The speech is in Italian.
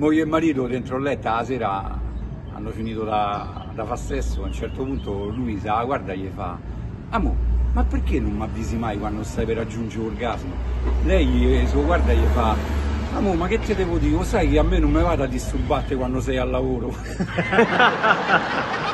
moglie e marito dentro il letto la sera hanno finito da, da fare sesso, a un certo punto lui se la guarda e gli fa Amo, ma perché non mi avvisi mai quando stai per raggiungere l'orgasmo? Lei se lo guarda e gli fa Amo, ma che ti devo dire? Sai che a me non mi vada a disturbare quando sei al lavoro.